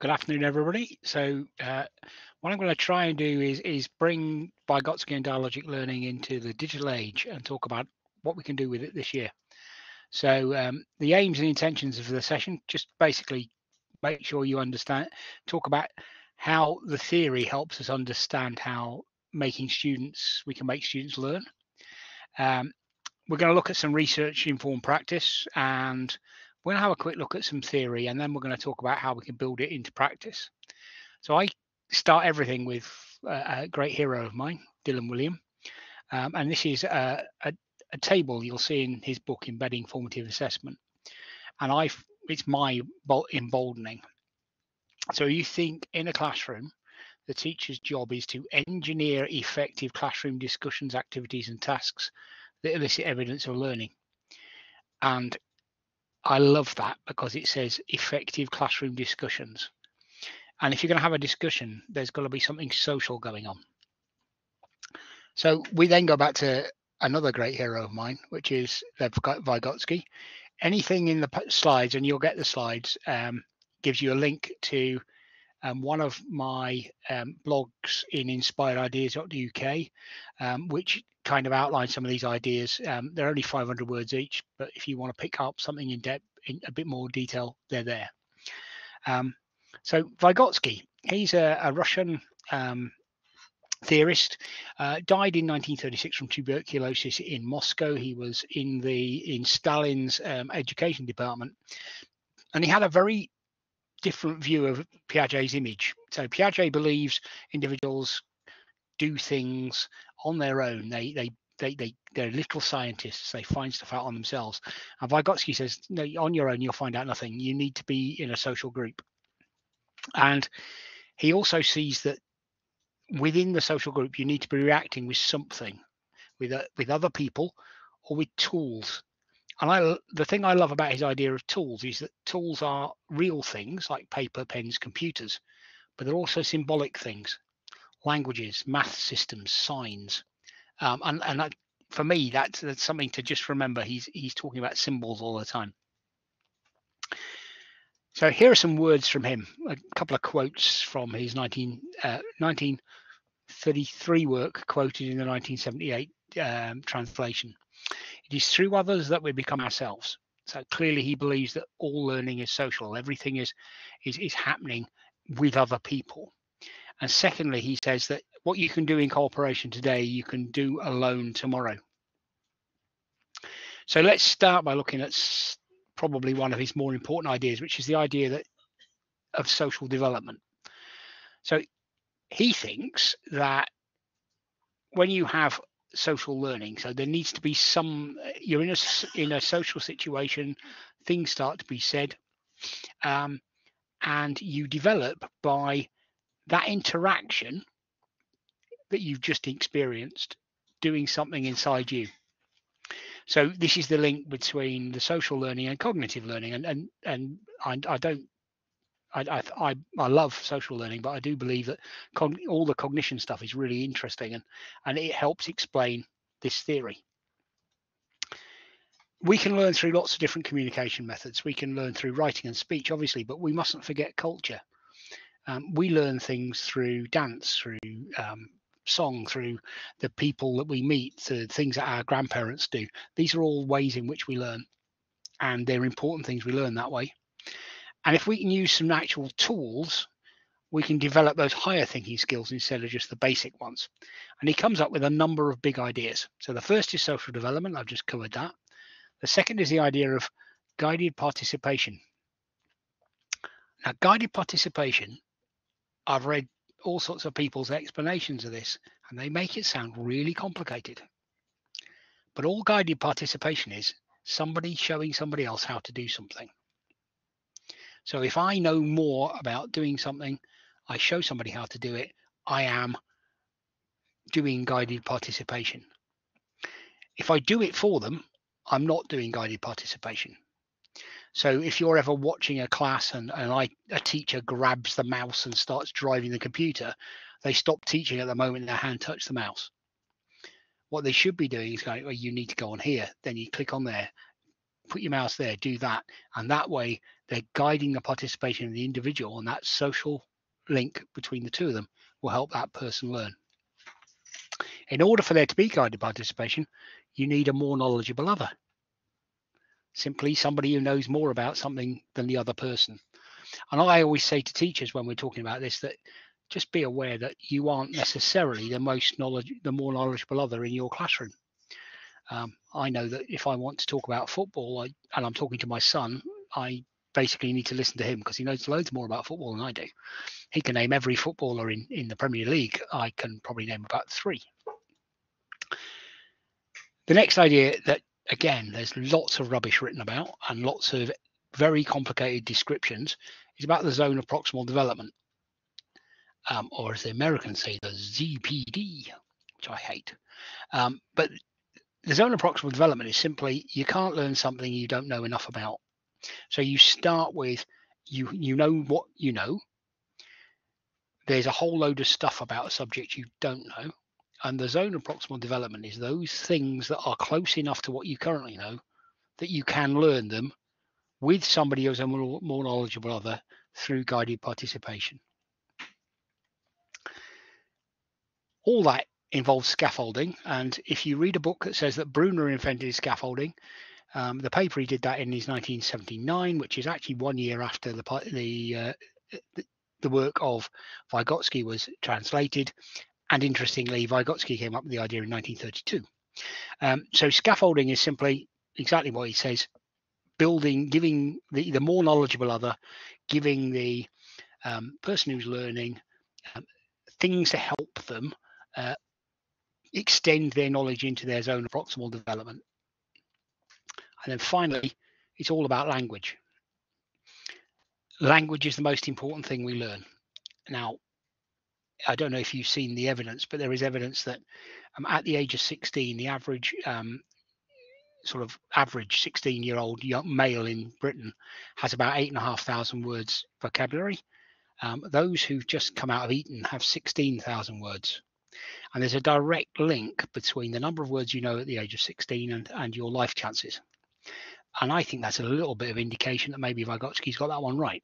Good afternoon, everybody. So uh, what I'm going to try and do is, is bring Vygotsky and dialogic learning into the digital age and talk about what we can do with it this year. So um, the aims and intentions of the session, just basically make sure you understand, talk about how the theory helps us understand how making students, we can make students learn. Um, we're going to look at some research informed practice and we're going to have a quick look at some theory and then we're going to talk about how we can build it into practice. So I start everything with a, great hero of mine, Dylan Wiliam. Um, and this is a, a, a, table you'll see in his book, Embedding Formative Assessment. And I, it's my emboldening. So you think in a classroom, the teacher's job is to engineer effective classroom discussions, activities, and tasks that elicit evidence of learning. And I love that because it says effective classroom discussions. And if you're going to have a discussion, there's got to be something social going on. So we then go back to another great hero of mine, which is Lev Vygotsky. Anything in the slides, and you'll get the slides, um, gives you a link to um, one of my um, blogs in inspired.ideas.uk, um, which kind of outline some of these ideas. Um, they're only 500 words each, but if you want to pick up something in depth, in a bit more detail, they're there. Um, so Vygotsky, he's a, a Russian um, theorist, uh, died in 1936 from tuberculosis in Moscow. He was in the in Stalin's um, education department, and he had a very different view of Piaget's image. So Piaget believes individuals do things on their own. They they they they they're little scientists. They find stuff out on themselves. And Vygotsky says, no, on your own you'll find out nothing. You need to be in a social group. And he also sees that within the social group you need to be reacting with something, with uh, with other people or with tools. And I the thing I love about his idea of tools is that tools are real things like paper, pens, computers, but they're also symbolic things languages, math systems, signs. Um, and and that, for me, that's, that's something to just remember. He's he's talking about symbols all the time. So here are some words from him, a couple of quotes from his 19, uh, 1933 work quoted in the 1978 um, translation. It is through others that we become ourselves. So clearly he believes that all learning is social. Everything is, is, is happening with other people. And secondly, he says that what you can do in cooperation today, you can do alone tomorrow. So let's start by looking at probably one of his more important ideas, which is the idea that of social development. So he thinks that when you have social learning, so there needs to be some you're in a in a social situation, things start to be said, um, and you develop by that interaction that you've just experienced doing something inside you. So this is the link between the social learning and cognitive learning, and and and I, I don't. I, I I love social learning, but I do believe that all the cognition stuff is really interesting, and and it helps explain this theory. We can learn through lots of different communication methods. We can learn through writing and speech, obviously, but we mustn't forget culture. Um, we learn things through dance, through um, song, through the people that we meet, the things that our grandparents do. These are all ways in which we learn, and they're important things we learn that way. And if we can use some actual tools, we can develop those higher thinking skills instead of just the basic ones. And he comes up with a number of big ideas. So the first is social development. I've just covered that. The second is the idea of guided participation. Now, guided participation I've read all sorts of people's explanations of this, and they make it sound really complicated. But all guided participation is somebody showing somebody else how to do something. So if I know more about doing something, I show somebody how to do it, I am doing guided participation. If I do it for them, I'm not doing guided participation. So if you're ever watching a class and, and I, a teacher grabs the mouse and starts driving the computer, they stop teaching at the moment their hand touch the mouse. What they should be doing is going, well, you need to go on here. Then you click on there, put your mouse there, do that. And that way they're guiding the participation of the individual and that social link between the two of them will help that person learn. In order for there to be guided participation, you need a more knowledgeable other. Simply somebody who knows more about something than the other person. And I always say to teachers when we're talking about this that just be aware that you aren't necessarily the most knowledge, the more knowledgeable other in your classroom. Um, I know that if I want to talk about football, I, and I'm talking to my son, I basically need to listen to him because he knows loads more about football than I do. He can name every footballer in, in the Premier League. I can probably name about three. The next idea that, again, there's lots of rubbish written about and lots of very complicated descriptions It's about the zone of proximal development um, or as the Americans say, the ZPD, which I hate. Um, but the zone of proximal development is simply you can't learn something you don't know enough about. So you start with you you know what you know. There's a whole load of stuff about a subject you don't know. And the zone of proximal development is those things that are close enough to what you currently know that you can learn them with somebody who's a more, more knowledgeable other through guided participation. all that involves scaffolding. And if you read a book that says that Bruner invented scaffolding, um, the paper he did that in is 1979, which is actually one year after the the uh, the work of Vygotsky was translated. And interestingly, Vygotsky came up with the idea in 1932. Um, so scaffolding is simply exactly what he says: building, giving the the more knowledgeable other, giving the um, person who's learning um, things to help them uh, extend their knowledge into their zone of proximal development. And then finally, it's all about language. Language is the most important thing we learn. Now, I don't know if you've seen the evidence, but there is evidence that um, at the age of 16, the average um, sort of average 16 year old male in Britain has about eight and a half thousand words vocabulary. Um, those who've just come out of Eton have 16,000 words. And there's a direct link between the number of words you know at the age of 16 and, and your life chances. And I think that's a little bit of indication that maybe Vygotsky's got that one right.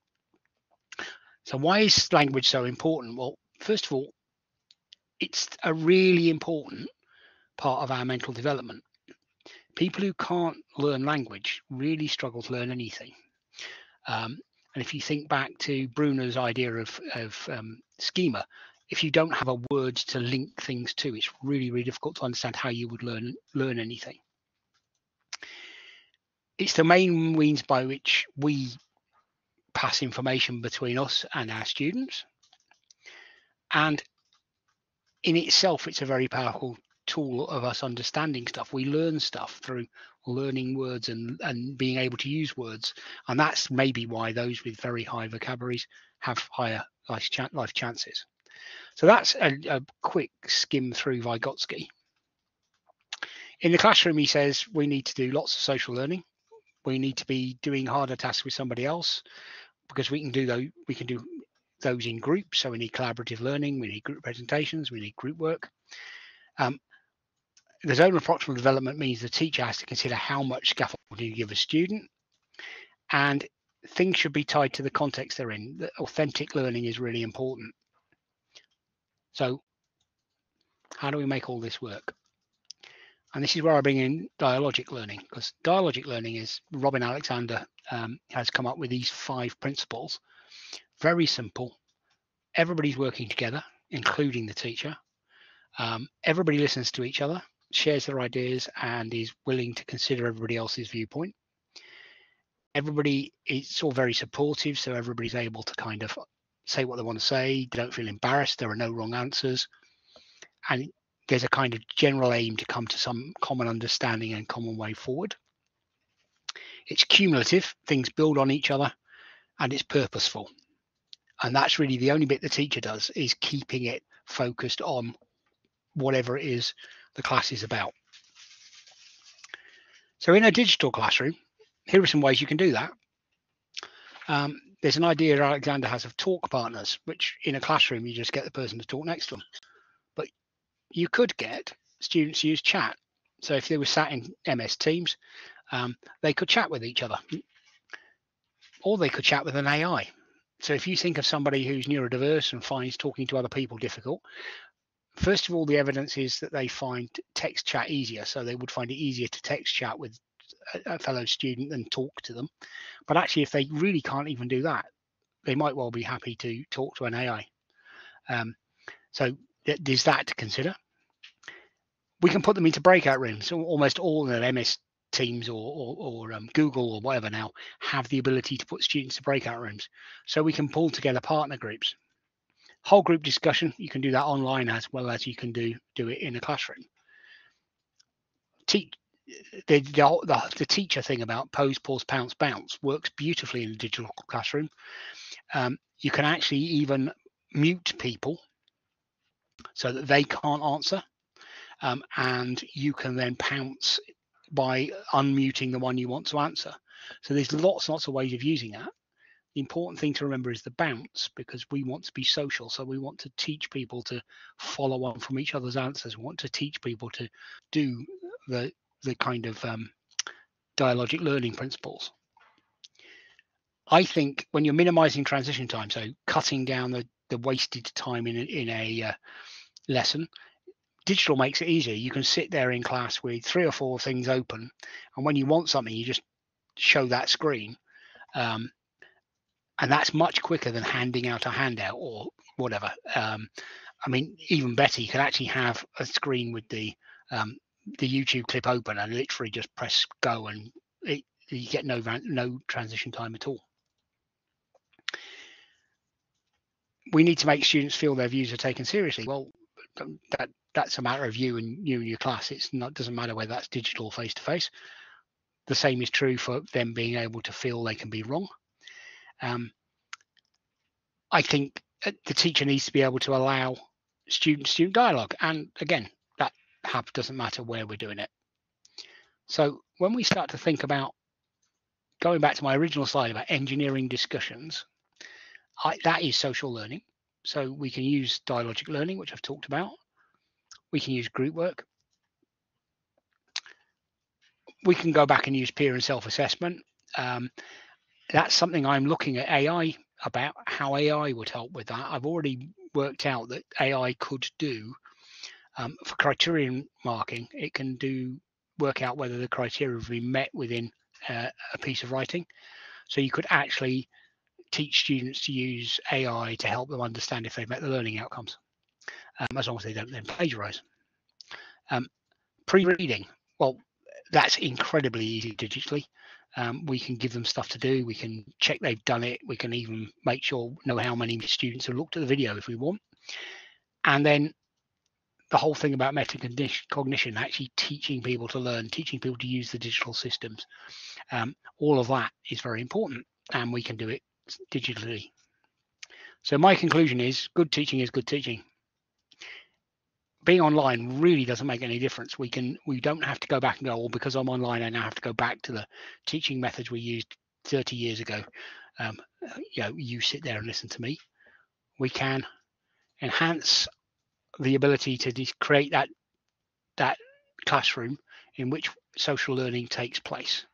So why is language so important? Well, first of all, it's a really important part of our mental development. People who can't learn language really struggle to learn anything. Um, and if you think back to Bruner's idea of, of um, schema, if you don't have a word to link things to, it's really, really difficult to understand how you would learn learn anything. It's the main means by which we pass information between us and our students. And in itself, it's a very powerful tool of us understanding stuff. We learn stuff through learning words and, and being able to use words. And that's maybe why those with very high vocabularies have higher life, life chances. So that's a, a quick skim through Vygotsky. In the classroom, he says we need to do lots of social learning. We need to be doing harder tasks with somebody else because we can do those. We can do those in groups. So we need collaborative learning. We need group presentations. We need group work. Um, the zone of proximal development means the teacher has to consider how much scaffolding you give a student, and things should be tied to the context they're in. The authentic learning is really important. So how do we make all this work? And this is where I bring in dialogic learning, because dialogic learning is Robin Alexander um, has come up with these five principles. Very simple. Everybody's working together, including the teacher. Um, everybody listens to each other, shares their ideas, and is willing to consider everybody else's viewpoint. Everybody is all very supportive, so everybody's able to kind of say what they want to say. They don't feel embarrassed. There are no wrong answers. And there's a kind of general aim to come to some common understanding and common way forward. It's cumulative, things build on each other, and it's purposeful. And that's really the only bit the teacher does is keeping it focused on whatever it is the class is about. So in a digital classroom, here are some ways you can do that. Um, there's an idea Alexander has of talk partners, which in a classroom you just get the person to talk next to them. But you could get students use chat. So if they were sat in MS Teams um, they could chat with each other, or they could chat with an AI. So if you think of somebody who's neurodiverse and finds talking to other people difficult, first of all, the evidence is that they find text chat easier. So they would find it easier to text chat with a fellow student than talk to them. But actually, if they really can't even do that, they might well be happy to talk to an AI. Um, so there's that to consider. We can put them into breakout rooms. Almost all the MS Teams or, or, or um, Google or whatever now have the ability to put students to breakout rooms. So we can pull together partner groups. Whole group discussion, you can do that online as well as you can do do it in a classroom. Teach, the, the, the, teacher thing about pose, pause, pounce, bounce works beautifully in a digital classroom. Um, you can actually even mute people so that they can't answer. Um, and you can then pounce by unmuting the one you want to answer. So there's lots and lots of ways of using that. The important thing to remember is the bounce because we want to be social. So we want to teach people to follow on from each other's answers. We want to teach people to do the the kind of um, dialogic learning principles. I think when you're minimizing transition time, so cutting down the, the wasted time in a, in a uh, lesson, digital makes it easier. You can sit there in class with three or four things open, and when you want something, you just show that screen. Um, and that's much quicker than handing out a handout or whatever. Um, I mean, even better, you can actually have a screen with the um, the YouTube clip open and literally just press go, and it, you get no no transition time at all. We need to make students feel their views are taken seriously. Well, that that's a matter of you and you and your class. It's not doesn't matter whether that's digital face to face. The same is true for them being able to feel they can be wrong. Um, I think uh, the teacher needs to be able to allow student student dialogue, and again, that doesn't matter where we're doing it. So when we start to think about going back to my original slide about engineering discussions, I, that is social learning. So we can use dialogic learning, which I've talked about. We can use group work. We can go back and use peer and self-assessment. Um, that's something I'm looking at AI about how AI would help with that. I've already worked out that AI could do um, for criterion marking. It can do work out whether the criteria have been met within uh, a piece of writing. So you could actually teach students to use AI to help them understand if they've met the learning outcomes um, as long as they don't then plagiarize. Um, pre-reading, well, that's incredibly easy digitally. Um, we can give them stuff to do. We can check they've done it. We can even make sure know how many students have looked at the video if we want. And then the whole thing about metacognition, actually teaching people to learn, teaching people to use the digital systems, um, all of that is very important, and we can do it digitally. So my conclusion is good teaching is good teaching being online really doesn't make any difference. We can we don't have to go back and go, well, because I'm online, I now have to go back to the teaching methods we used 30 years ago. Um, you know, you sit there and listen to me. We can enhance the ability to create that that classroom in which social learning takes place.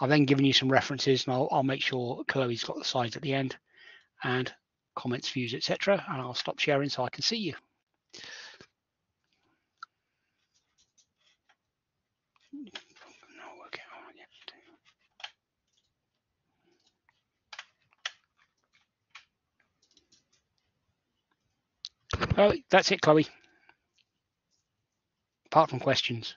I've then given you some references, and I'll, I'll make sure Chloe's got the slides at the end, and comments, views, etc. And I'll stop sharing so I can see you. Oh, that's it, Chloe. Apart from questions.